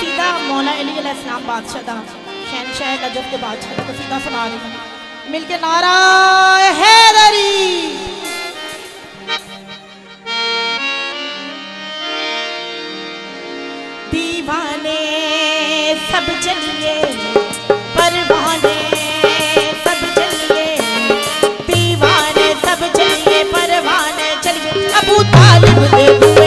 कसीदा मौला अलीसलाम बादशाह का शहनशाह के बादशाह का कसीदा सुना रही हूँ। मिल के नारा हैदरी। दीवाने सब चलिए, परवाने सब चलिए, दीवाने सब चलिए, परवाने चलिए। अबू तालिब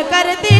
कर दे